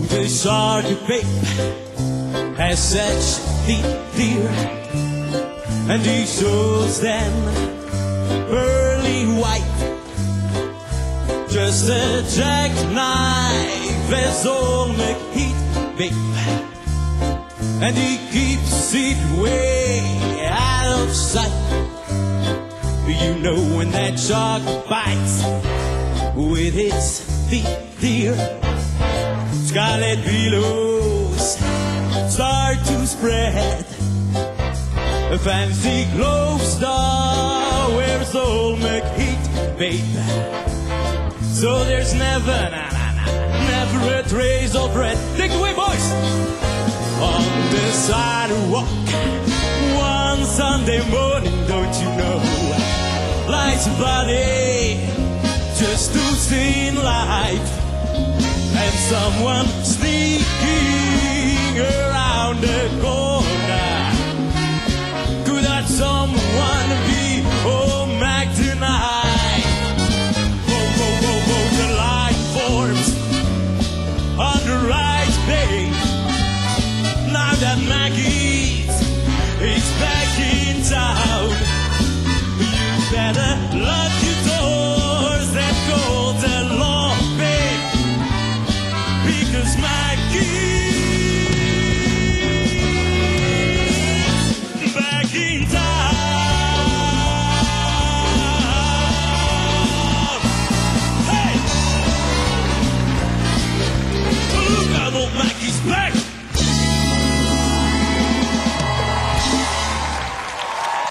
The shark babe has such deep deer, and he shows them pearly white. Just a jackknife as old MacHeath, babe, and he keeps it way out of sight. You know when that shark bites with its teeth, dear, scarlet billows start to spread. A fancy globe star wears old MacHeath, babe. So there's never, nah, nah, nah, never a trace of red. Take it away, boys! On the sidewalk, one Sunday morning, don't you know? Lights a body just to see life, and someone sneaking around the corner. Could that someone be old Mac tonight? Whoa, whoa, whoa, whoa, the light forms on the right day. Now that Maggie. because my key.